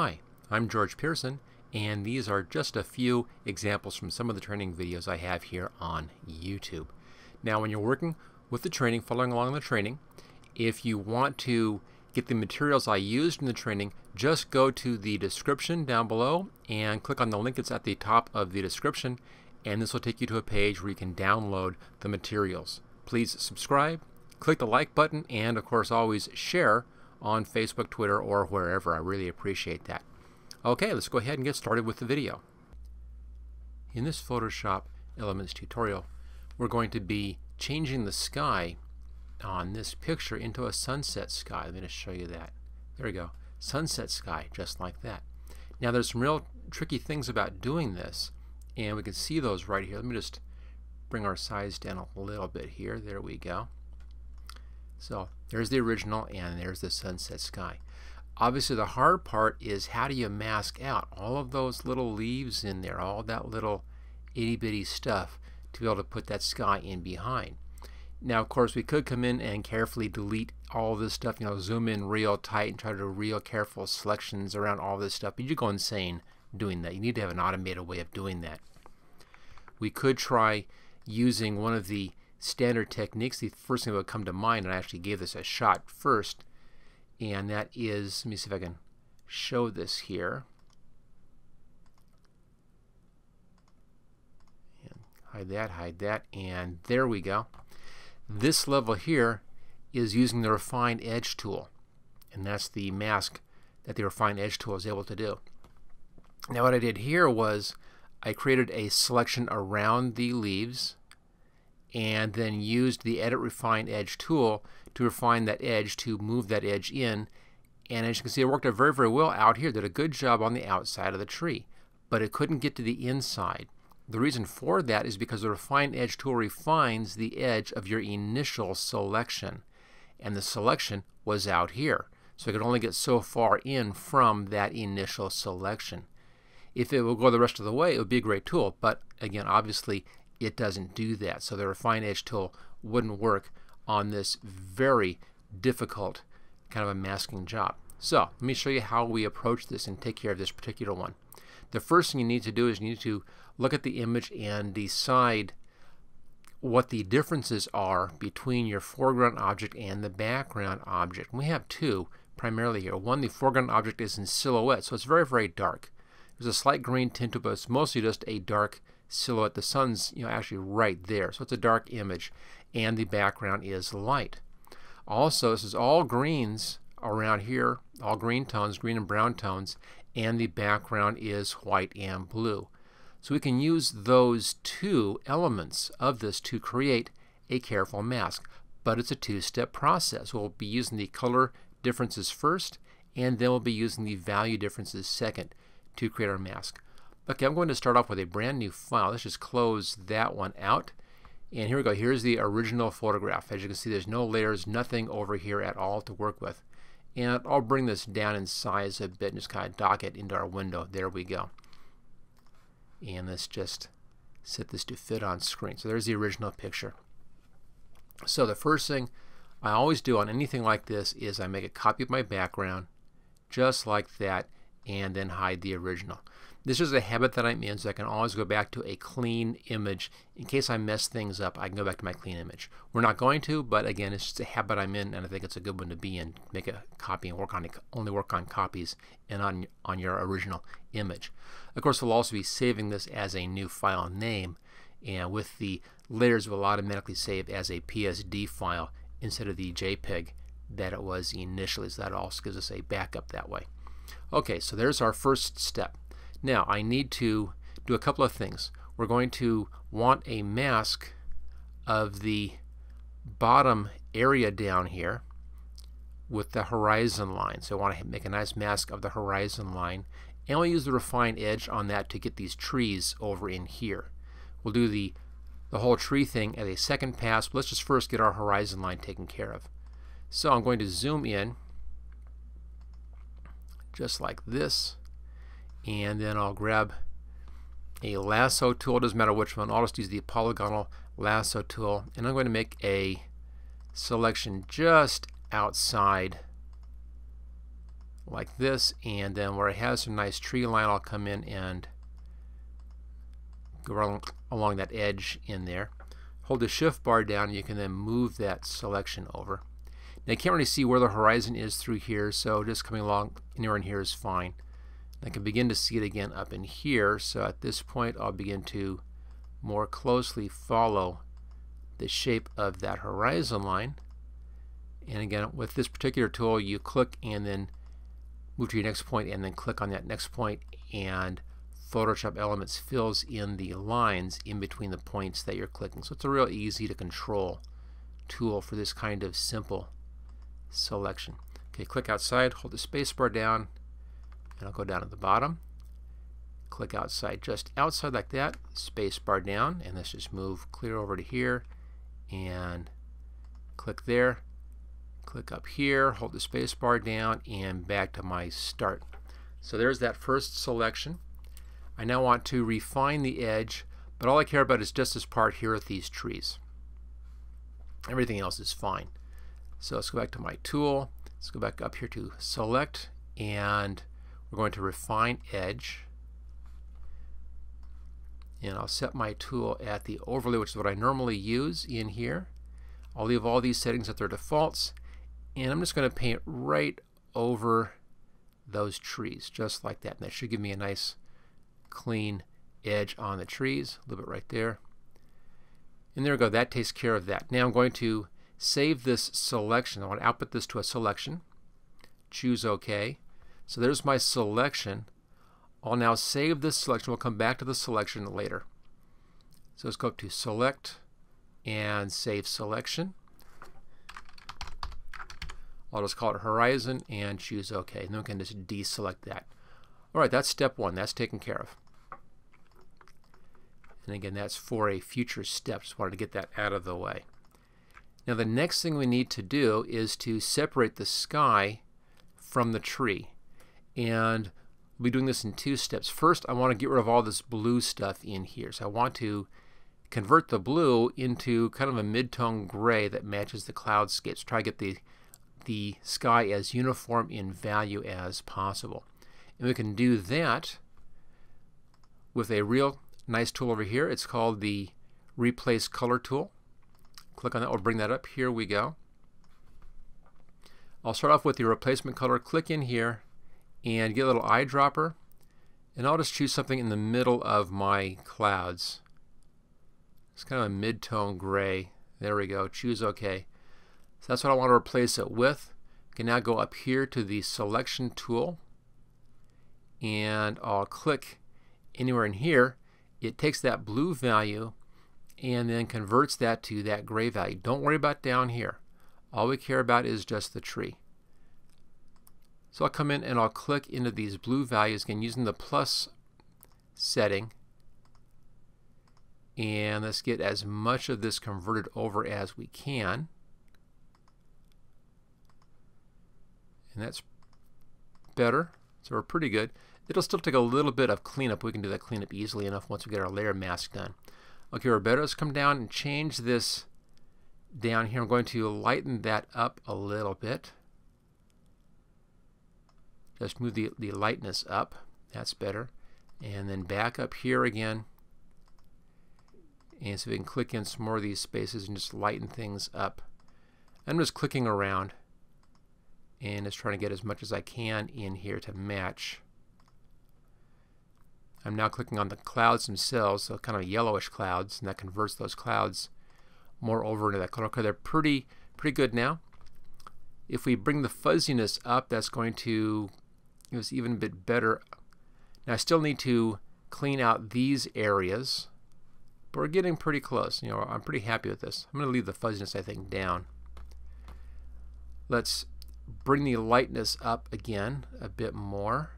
Hi, I'm George Peirson, and these are just a few examples from some of the training videos I have here on YouTube. Now, when you're working with the training, following along the training, if you want to get the materials I used in the training, just go to the description down below and click on the link that's at the top of the description, and this will take you to a page where you can download the materials. Please subscribe, click the like button, and of course always share on Facebook, Twitter, or wherever. I really appreciate that. Okay, let's go ahead and get started with the video. In this Photoshop Elements tutorial, we're going to be changing the sky on this picture into a sunset sky. Let me just show you that. There we go. Sunset sky, just like that. Now there's some real tricky things about doing this, and we can see those right here. Let me just bring our size down a little bit here. There we go. So there's the original and there's the sunset sky. Obviously the hard part is how do you mask out all of those little leaves in there, all that little itty bitty stuff to be able to put that sky in behind. Now of course we could come in and carefully delete all this stuff, you know, zoom in real tight and try to do real careful selections around all this stuff, but you go insane doing that. You need to have an automated way of doing that. We could try using one of the standard techniques, the first thing that would come to mind, and I actually gave this a shot first, and that is, let me see if I can show this here. And hide that, hide that, and there we go. This level here is using the Refine Edge tool, and that's the mask that the Refine Edge tool is able to do. Now what I did here was I created a selection around the leaves and then used the Edit Refine Edge tool to refine that edge to move that edge in. And as you can see, it worked out very, very well out here. Did a good job on the outside of the tree, but it couldn't get to the inside. The reason for that is because the Refine Edge tool refines the edge of your initial selection. And the selection was out here. So it could only get so far in from that initial selection. If it would go the rest of the way, it would be a great tool. But again, obviously, it doesn't do that. So the refine edge tool wouldn't work on this very difficult kind of a masking job. So let me show you how we approach this and take care of this particular one. The first thing you need to do is you need to look at the image and decide what the differences are between your foreground object and the background object. We have two primarily here. One, the foreground object is in silhouette, so it's very, very dark. There's a slight green tint to it, but it's mostly just a dark silhouette. The sun's you know actually right there, so it's a dark image, and the background is light. Also, this is all greens around here, all green tones, green and brown tones, and the background is white and blue. So we can use those two elements of this to create a careful mask, but it's a two-step process. We'll be using the color differences first, and then we'll be using the value differences second to create our mask. Okay, I'm going to start off with a brand new file. Let's just close that one out. And here we go. Here's the original photograph. As you can see, there's no layers, nothing over here at all to work with. And I'll bring this down in size a bit and just kind of dock it into our window. There we go. And let's just set this to fit on screen. So there's the original picture. So the first thing I always do on anything like this is I make a copy of my background just like that and then hide the original. This is a habit that I'm in, so I can always go back to a clean image. In case I mess things up, I can go back to my clean image. We're not going to, but again, it's just a habit I'm in, and I think it's a good one to be in. Make a copy and work on it, only work on copies and on, on your original image. Of course, we'll also be saving this as a new file name, and with the layers will automatically save as a PSD file instead of the JPEG that it was initially, so that also gives us a backup that way. Okay, so there's our first step. Now I need to do a couple of things. We're going to want a mask of the bottom area down here with the horizon line. So I want to make a nice mask of the horizon line. And we'll use the refine edge on that to get these trees over in here. We'll do the, the whole tree thing at a second pass. But let's just first get our horizon line taken care of. So I'm going to zoom in just like this and then I'll grab a lasso tool, doesn't matter which one, I'll just use the polygonal lasso tool and I'm going to make a selection just outside like this and then where it has some nice tree line I'll come in and go along, that edge in there. Hold the shift bar down you can then move that selection over. Now you can't really see where the horizon is through here so just coming along anywhere in here is fine. I can begin to see it again up in here so at this point I'll begin to more closely follow the shape of that horizon line and again with this particular tool you click and then move to your next point and then click on that next point and Photoshop Elements fills in the lines in between the points that you're clicking. So it's a real easy to control tool for this kind of simple selection. Okay, click outside, hold the spacebar down, and I'll go down to the bottom. Click outside, just outside like that, spacebar down, and let's just move clear over to here, and click there, click up here, hold the spacebar down, and back to my start. So there's that first selection. I now want to refine the edge, but all I care about is just this part here with these trees. Everything else is fine. So let's go back to my tool. Let's go back up here to select, and we're going to refine edge. And I'll set my tool at the overlay, which is what I normally use in here. I'll leave all these settings at their defaults and I'm just going to paint right over those trees just like that. And that should give me a nice clean edge on the trees. A little bit right there. And there we go. That takes care of that. Now I'm going to save this selection. I want to output this to a selection. Choose OK so there's my selection I'll now save this selection we'll come back to the selection later so let's go up to select and save selection I'll just call it horizon and choose OK. And then we can just deselect that. Alright, that's step one. That's taken care of. And again, that's for a future step. Just wanted to get that out of the way. Now the next thing we need to do is to separate the sky from the tree. And we'll be doing this in two steps. First, I want to get rid of all this blue stuff in here. So I want to convert the blue into kind of a mid-tone gray that matches the cloudscapes. Try to get the the sky as uniform in value as possible. And we can do that with a real nice tool over here. It's called the Replace Color tool. Click on that, we'll bring that up. Here we go. I'll start off with the replacement color. Click in here and get a little eyedropper. And I'll just choose something in the middle of my clouds. It's kind of a mid-tone gray. There we go. Choose OK. So that's what I want to replace it with. I can now go up here to the selection tool and I'll click anywhere in here. It takes that blue value and then converts that to that gray value. Don't worry about down here. All we care about is just the tree. So I'll come in and I'll click into these blue values again using the plus setting and let's get as much of this converted over as we can. and that's better. So we're pretty good. It'll still take a little bit of cleanup. We can do that cleanup easily enough once we get our layer mask done. Okay, we're better. Let's come down and change this down here. I'm going to lighten that up a little bit. Just move the, the lightness up. That's better. And then back up here again. And so we can click in some more of these spaces and just lighten things up. I'm just clicking around and is trying to get as much as I can in here to match. I'm now clicking on the clouds themselves, so kind of yellowish clouds, and that converts those clouds more over into that color. Okay, they're pretty, pretty good now. If we bring the fuzziness up, that's going to give was even a bit better. Now I still need to clean out these areas, but we're getting pretty close. You know, I'm pretty happy with this. I'm going to leave the fuzziness, I think, down. Let's bring the lightness up again a bit more.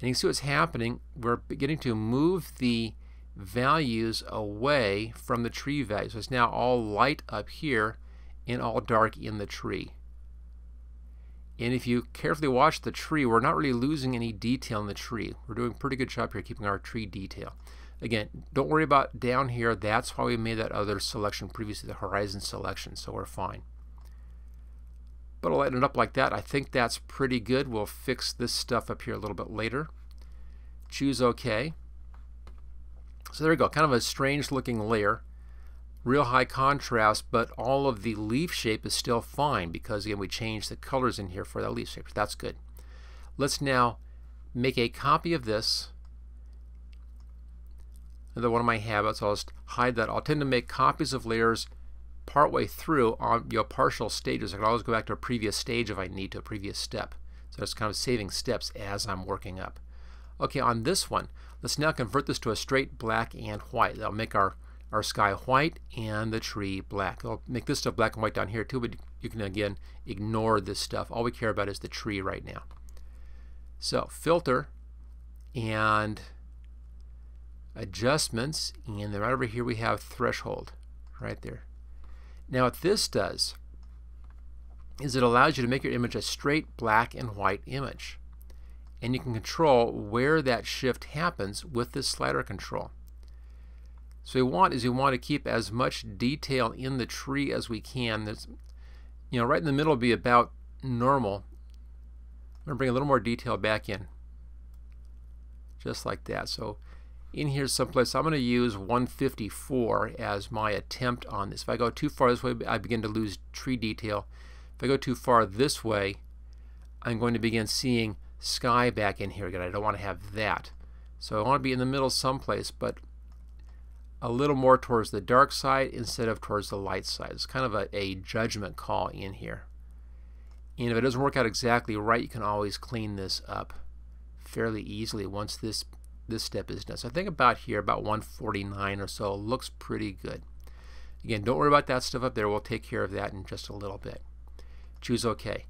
And you see what's happening. We're beginning to move the values away from the tree value. So it's now all light up here and all dark in the tree. And if you carefully watch the tree, we're not really losing any detail in the tree. We're doing a pretty good job here keeping our tree detail. Again, don't worry about down here. That's why we made that other selection previously, the horizon selection, so we're fine. But I'll lighten it up like that. I think that's pretty good. We'll fix this stuff up here a little bit later. Choose OK. So there we go, kind of a strange looking layer. Real high contrast, but all of the leaf shape is still fine because again we changed the colors in here for that leaf shape. That's good. Let's now make a copy of this. Another one of my habits, I'll just hide that. I'll tend to make copies of layers partway through on your partial stages. I can always go back to a previous stage if I need to, a previous step. So it's kind of saving steps as I'm working up. Okay, on this one, let's now convert this to a straight black and white. That'll make our, our sky white and the tree black. I'll make this stuff black and white down here too, but you can again ignore this stuff. All we care about is the tree right now. So filter and adjustments, and then right over here we have threshold, right there. Now what this does is it allows you to make your image a straight black and white image. And you can control where that shift happens with this slider control. So we want is we want to keep as much detail in the tree as we can. That's, you know, right in the middle be about normal. I'm going to bring a little more detail back in. Just like that. So in here someplace, I'm going to use 154 as my attempt on this. If I go too far this way, I begin to lose tree detail. If I go too far this way, I'm going to begin seeing sky back in here again. I don't want to have that. So I want to be in the middle someplace, but a little more towards the dark side instead of towards the light side. It's kind of a, a judgment call in here. And if it doesn't work out exactly right, you can always clean this up fairly easily once this this step is done. So I think about here, about 149 or so, looks pretty good. Again, don't worry about that stuff up there. We'll take care of that in just a little bit. Choose OK.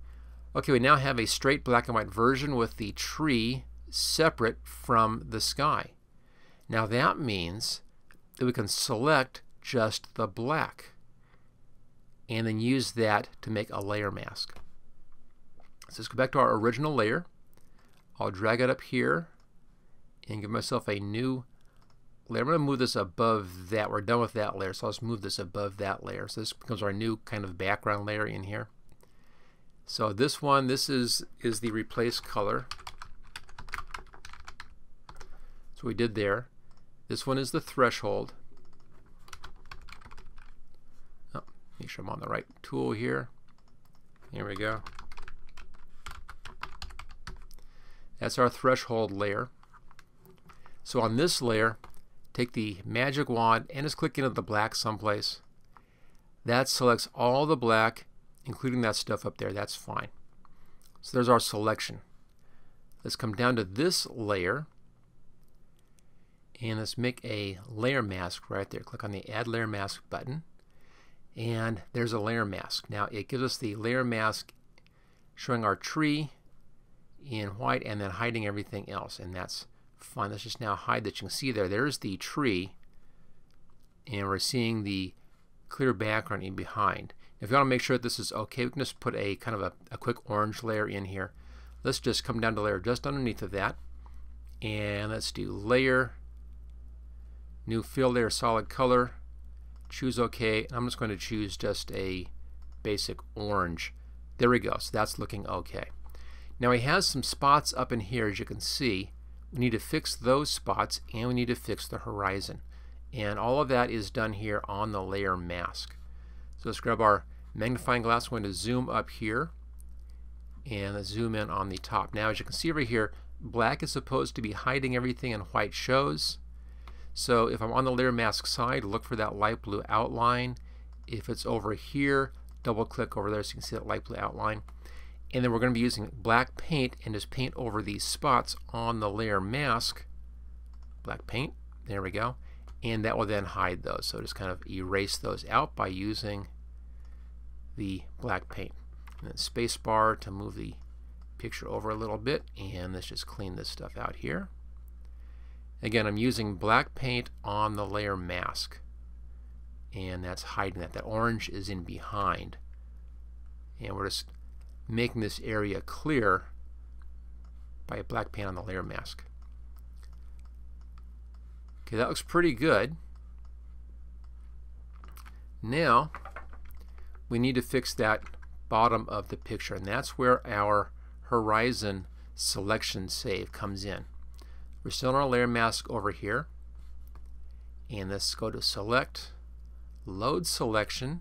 Okay, we now have a straight black and white version with the tree separate from the sky. Now that means that we can select just the black and then use that to make a layer mask. So let's go back to our original layer. I'll drag it up here and give myself a new layer. I'm going to move this above that. We're done with that layer, so just move this above that layer. So this becomes our new kind of background layer in here. So this one, this is, is the replace color. So we did there. This one is the threshold. Oh, make sure I'm on the right tool here. Here we go. That's our threshold layer. So on this layer, take the magic wand and just click into the black someplace. That selects all the black, including that stuff up there. That's fine. So there's our selection. Let's come down to this layer and let's make a layer mask right there. Click on the Add Layer Mask button and there's a layer mask. Now it gives us the layer mask showing our tree in white and then hiding everything else and that's fine. Let's just now hide that. You can see there, there's the tree, and we're seeing the clear background in behind. If you want to make sure that this is okay, we can just put a kind of a, a quick orange layer in here. Let's just come down to layer just underneath of that, and let's do layer, new fill layer, solid color, choose OK, and I'm just going to choose just a basic orange. There we go, so that's looking okay. Now he has some spots up in here, as you can see, we need to fix those spots and we need to fix the horizon. And all of that is done here on the layer mask. So let's grab our magnifying glass. I'm going to zoom up here and zoom in on the top. Now as you can see over here, black is supposed to be hiding everything and white shows. So if I'm on the layer mask side, look for that light blue outline. If it's over here, double click over there so you can see that light blue outline. And then we're going to be using black paint and just paint over these spots on the layer mask. Black paint, there we go. And that will then hide those. So just kind of erase those out by using the black paint. And then spacebar to move the picture over a little bit. And let's just clean this stuff out here. Again, I'm using black paint on the layer mask. And that's hiding that. That orange is in behind. And we're just making this area clear by a black paint on the layer mask. Okay, that looks pretty good. Now, we need to fix that bottom of the picture and that's where our horizon selection save comes in. We're still on our layer mask over here. And let's go to select load selection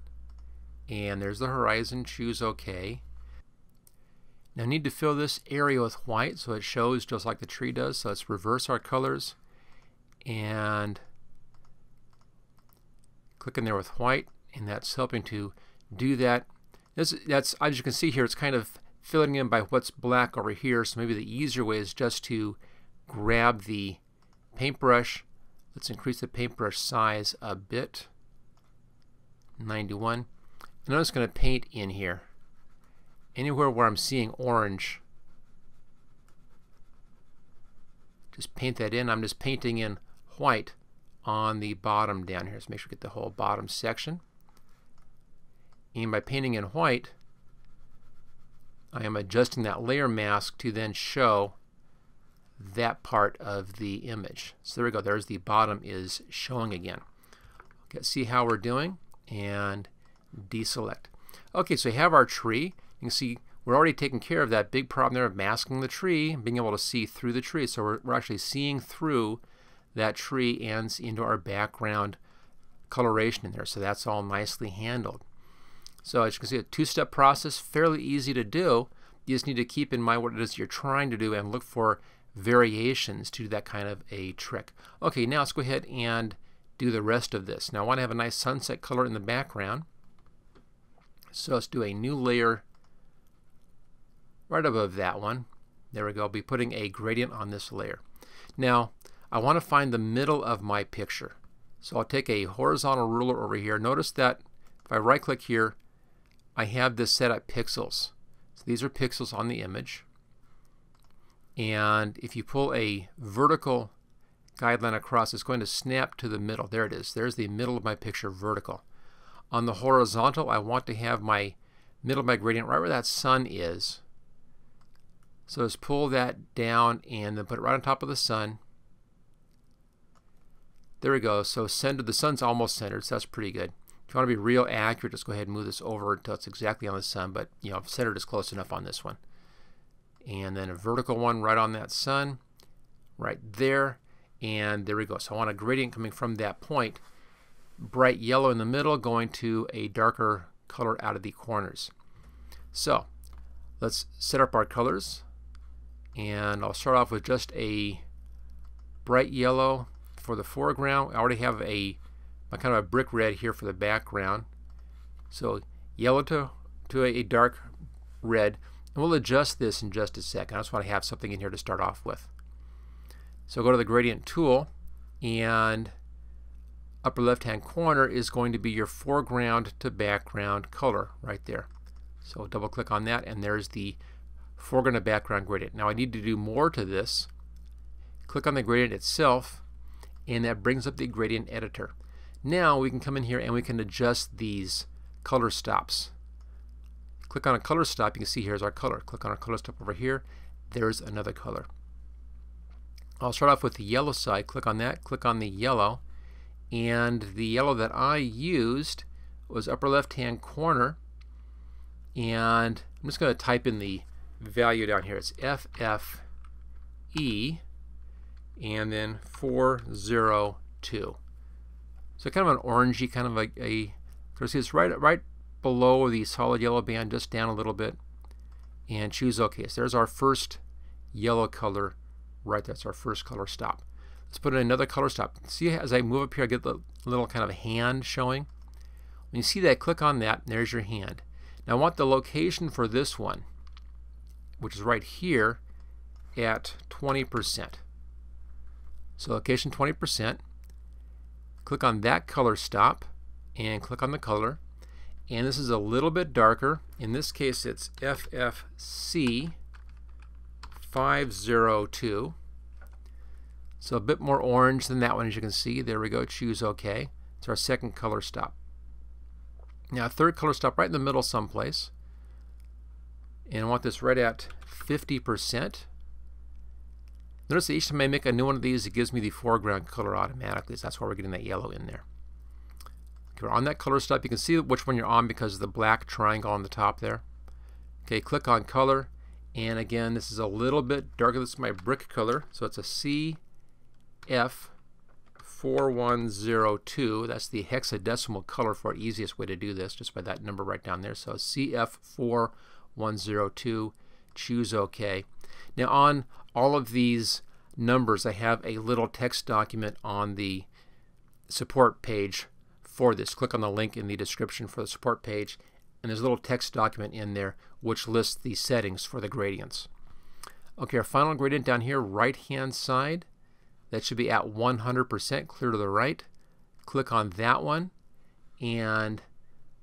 and there's the horizon choose OK. Now I need to fill this area with white so it shows just like the tree does. So let's reverse our colors and click in there with white and that's helping to do that. This, that's as you can see here it's kind of filling in by what's black over here. So maybe the easier way is just to grab the paintbrush. Let's increase the paintbrush size a bit. 91 and I'm just going to paint in here. Anywhere where I'm seeing orange. Just paint that in. I'm just painting in white on the bottom down here. So make sure we get the whole bottom section. And by painting in white, I am adjusting that layer mask to then show that part of the image. So there we go. There's the bottom is showing again. Okay, see how we're doing and deselect. Okay, so we have our tree. You can see we're already taking care of that big problem there of masking the tree being able to see through the tree. So we're, we're actually seeing through that tree and into our background coloration in there. So that's all nicely handled. So as you can see, a two-step process, fairly easy to do. You just need to keep in mind what it is you're trying to do and look for variations to do that kind of a trick. Okay, now let's go ahead and do the rest of this. Now I want to have a nice sunset color in the background. So let's do a new layer right above that one. There we go. I'll be putting a gradient on this layer. Now, I want to find the middle of my picture. So I'll take a horizontal ruler over here. Notice that if I right click here, I have this set at pixels. So these are pixels on the image. And if you pull a vertical guideline across, it's going to snap to the middle. There it is. There's the middle of my picture vertical. On the horizontal, I want to have my middle of my gradient right where that sun is. So just pull that down and then put it right on top of the sun. There we go. So centered, the sun's almost centered, so that's pretty good. If you want to be real accurate, just go ahead and move this over until it's exactly on the sun, but you know, centered is close enough on this one. And then a vertical one right on that sun, right there, and there we go. So I want a gradient coming from that point, bright yellow in the middle, going to a darker color out of the corners. So let's set up our colors, and I'll start off with just a bright yellow for the foreground. I already have a, a kind of a brick red here for the background. So yellow to, to a, dark red. We'll adjust this in just a second. I just want to have something in here to start off with. So go to the gradient tool and upper left hand corner is going to be your foreground to background color right there. So double click on that and there's the foreground to background gradient. Now I need to do more to this. Click on the gradient itself and that brings up the gradient editor. Now we can come in here and we can adjust these color stops. Click on a color stop, you can see here's our color. Click on our color stop over here, there's another color. I'll start off with the yellow side, click on that, click on the yellow, and the yellow that I used was upper left hand corner, and I'm just going to type in the value down here. It's FFE and then 402. So kind of an orangey kind of a, a so see it's right right below the solid yellow band, just down a little bit, and choose OK. So there's our first yellow color right there. That's our first color stop. Let's put in another color stop. See as I move up here, I get the little kind of hand showing. When you see that, click on that, and there's your hand. Now I want the location for this one, which is right here, at 20%. So location 20%. Click on that color stop and click on the color. And this is a little bit darker. In this case it's FFC 502. So a bit more orange than that one as you can see. There we go. Choose OK. It's our second color stop. Now third color stop right in the middle someplace. And I want this right at 50%. Notice that each time I make a new one of these, it gives me the foreground color automatically. So that's why we're getting that yellow in there. We're on that color stop. You can see which one you're on because of the black triangle on the top there. Okay, click on color. And again, this is a little bit darker. This is my brick color. So it's a CF4102. That's the hexadecimal color for. Easiest way to do this, just by that number right down there. So CF4102. Choose OK. Now on all of these numbers, I have a little text document on the support page for this. Click on the link in the description for the support page and there's a little text document in there which lists the settings for the gradients. Okay, our final gradient down here, right hand side, that should be at 100% clear to the right. Click on that one and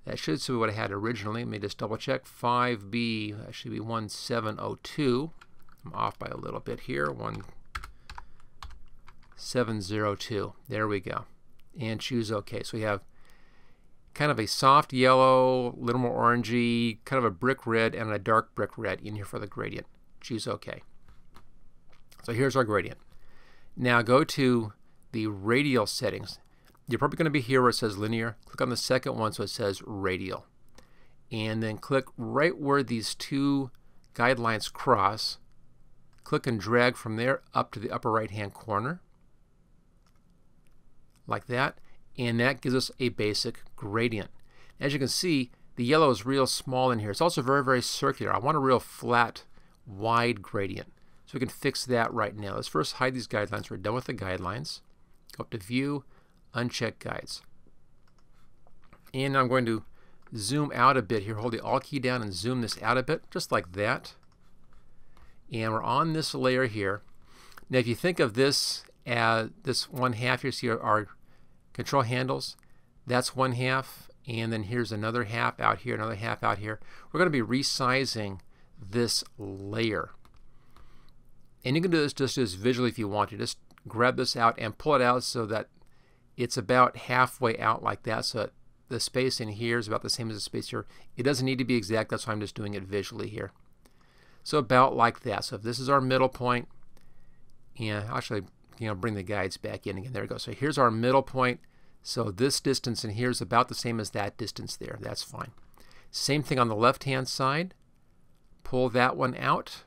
that should be what I had originally. Let me just double check. 5B, that should be 1702. I'm off by a little bit here. 1702. There we go. And choose OK. So we have kind of a soft yellow, a little more orangey, kind of a brick red, and a dark brick red in here for the gradient. Choose OK. So here's our gradient. Now go to the radial settings. You're probably going to be here where it says linear. Click on the second one so it says radial. And then click right where these two guidelines cross. Click and drag from there up to the upper right hand corner. Like that and that gives us a basic gradient. As you can see, the yellow is real small in here. It's also very, very circular. I want a real flat, wide gradient. So we can fix that right now. Let's first hide these guidelines. We're done with the guidelines. Go up to View, Uncheck Guides. And I'm going to zoom out a bit here. Hold the Alt key down and zoom this out a bit, just like that. And we're on this layer here. Now if you think of this as this one half here, see our control handles. That's one half, and then here's another half out here, another half out here. We're going to be resizing this layer. And you can do this just as visually if you want to. Just grab this out and pull it out so that it's about halfway out like that. So the space in here is about the same as the space here. It doesn't need to be exact. That's why I'm just doing it visually here. So about like that. So if this is our middle point, yeah, actually you know, bring the guides back in again. There we go. So here's our middle point. So this distance in here is about the same as that distance there. That's fine. Same thing on the left-hand side. Pull that one out.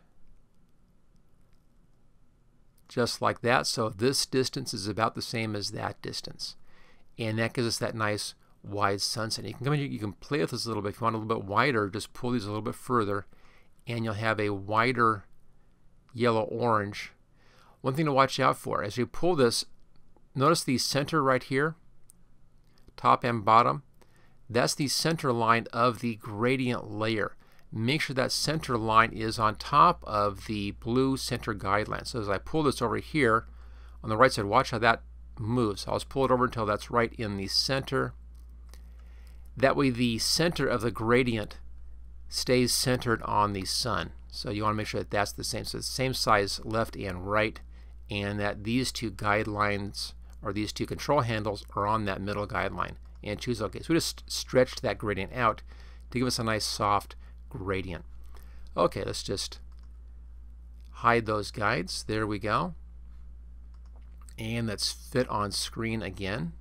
Just like that. So this distance is about the same as that distance. And that gives us that nice wide sunset. You can come in here, you can play with this a little bit. If you want a little bit wider, just pull these a little bit further and you'll have a wider yellow-orange one thing to watch out for, as you pull this, notice the center right here, top and bottom, that's the center line of the gradient layer. Make sure that center line is on top of the blue center guideline. So as I pull this over here, on the right side, watch how that moves. I'll just pull it over until that's right in the center. That way the center of the gradient stays centered on the sun. So you want to make sure that that's the same. So the same size left and right and that these two guidelines or these two control handles are on that middle guideline and choose OK. So we just stretched that gradient out to give us a nice soft gradient. Okay, let's just hide those guides. There we go. And let's fit on screen again.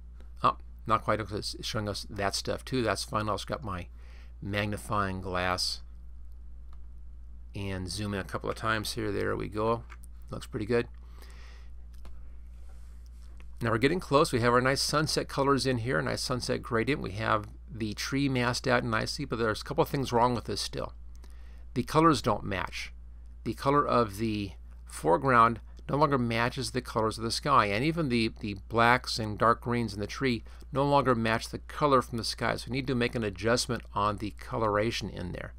Oh, not quite because it's showing us that stuff too. That's fine. I'll just grab my magnifying glass and zoom in a couple of times here. There we go. Looks pretty good. Now we're getting close. We have our nice sunset colors in here, a nice sunset gradient. We have the tree masked out nicely, but there's a couple things wrong with this still. The colors don't match. The color of the foreground no longer matches the colors of the sky, and even the, the blacks and dark greens in the tree no longer match the color from the sky. So we need to make an adjustment on the coloration in there.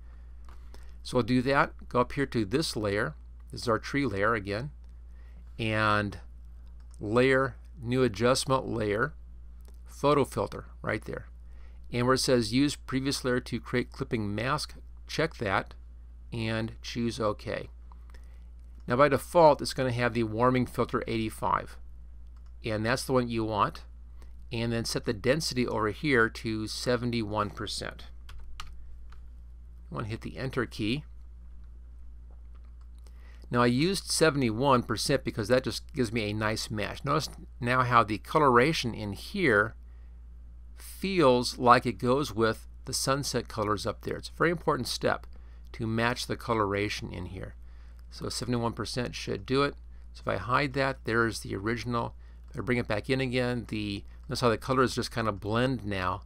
So we'll do that. Go up here to this layer. This is our tree layer again. And layer new adjustment layer, photo filter right there. And where it says use previous layer to create clipping mask, check that and choose OK. Now by default it's going to have the warming filter 85 and that's the one you want and then set the density over here to 71%. I want to hit the enter key now I used 71% because that just gives me a nice mesh. Notice now how the coloration in here feels like it goes with the sunset colors up there. It's a very important step to match the coloration in here. So 71% should do it. So if I hide that, there's the original. If I bring it back in again, the notice how the colors just kind of blend now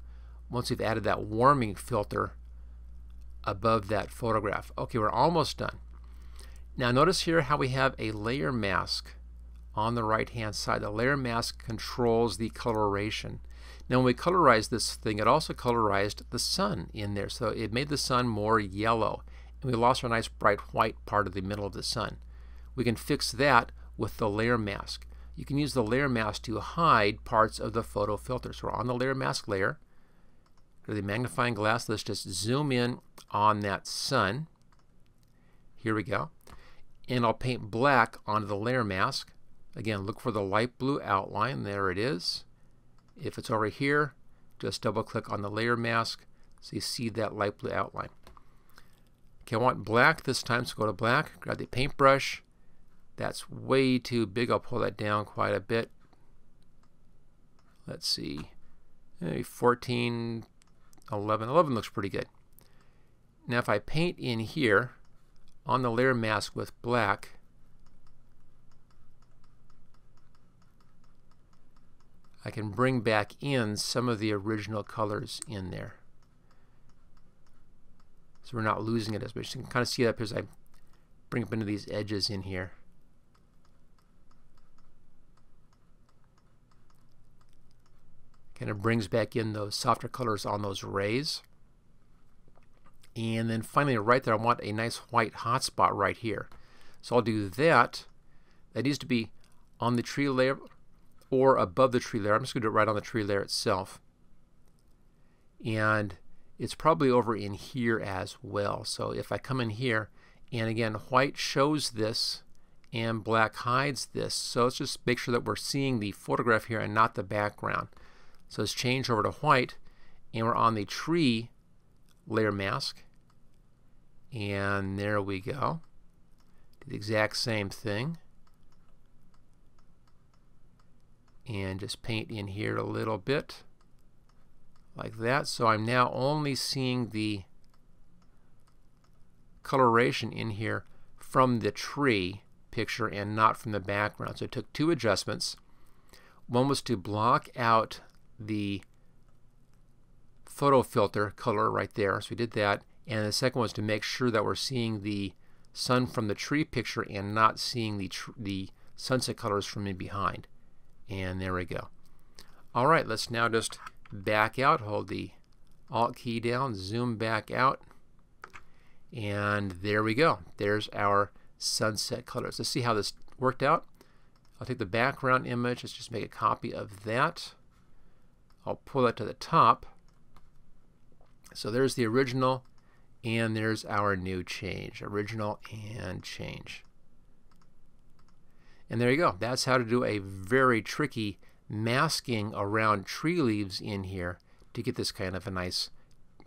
once we've added that warming filter above that photograph. Okay, we're almost done. Now notice here how we have a layer mask on the right hand side. The layer mask controls the coloration. Now when we colorized this thing, it also colorized the sun in there. So it made the sun more yellow. And we lost our nice bright white part of the middle of the sun. We can fix that with the layer mask. You can use the layer mask to hide parts of the photo filter. So we're on the layer mask layer. Go to the magnifying glass. Let's just zoom in on that sun. Here we go. And I'll paint black onto the layer mask. Again, look for the light blue outline. There it is. If it's over here, just double click on the layer mask so you see that light blue outline. Okay, I want black this time, so go to black, grab the paintbrush. That's way too big. I'll pull that down quite a bit. Let's see, maybe 14, 11. 11 looks pretty good. Now if I paint in here on the layer mask with black, I can bring back in some of the original colors in there. So we're not losing it as much. You can kind of see that as I bring up into these edges in here. Kind of brings back in those softer colors on those rays. And then finally right there I want a nice white hotspot right here. So I'll do that. That needs to be on the tree layer or above the tree layer. I'm just going to do it right on the tree layer itself. And it's probably over in here as well. So if I come in here, and again, white shows this and black hides this. So let's just make sure that we're seeing the photograph here and not the background. So let's change over to white, and we're on the tree layer mask. And there we go. Do the exact same thing. and just paint in here a little bit like that. So I'm now only seeing the coloration in here from the tree picture and not from the background. So I took two adjustments. One was to block out the photo filter color right there. So we did that. And the second was to make sure that we're seeing the sun from the tree picture and not seeing the, the sunset colors from in behind. And there we go. All right, let's now just back out, hold the Alt key down, zoom back out, and there we go. There's our sunset colors. Let's see how this worked out. I'll take the background image, let's just make a copy of that. I'll pull that to the top. So there's the original, and there's our new change. Original and change. And there you go. That's how to do a very tricky masking around tree leaves in here to get this kind of a nice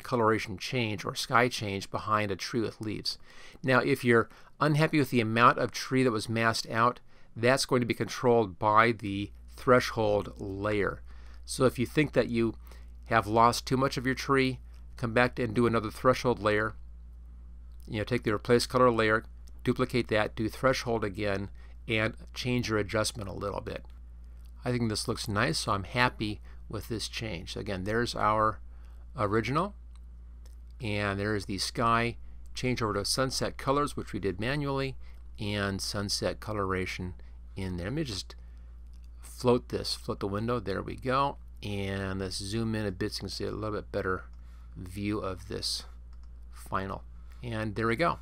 coloration change or sky change behind a tree with leaves. Now if you're unhappy with the amount of tree that was masked out, that's going to be controlled by the threshold layer. So if you think that you have lost too much of your tree, come back and do another threshold layer. You know, take the replace color layer, duplicate that, do threshold again, and change your adjustment a little bit. I think this looks nice, so I'm happy with this change. So again, there's our original, and there's the sky. Change over to sunset colors, which we did manually, and sunset coloration in there. Let me just float this, float the window. There we go. And let's zoom in a bit so you can see it a little bit better view of this final. And there we go.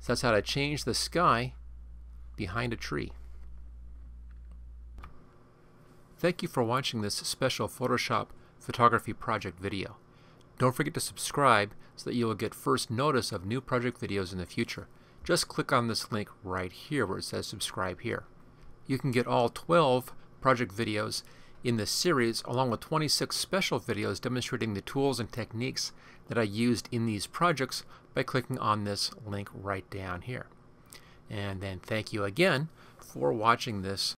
So that's how to change the sky behind a tree. Thank you for watching this special Photoshop photography project video. Don't forget to subscribe so that you will get first notice of new project videos in the future. Just click on this link right here where it says subscribe here. You can get all 12 project videos in this series along with 26 special videos demonstrating the tools and techniques that I used in these projects by clicking on this link right down here. And then thank you again for watching this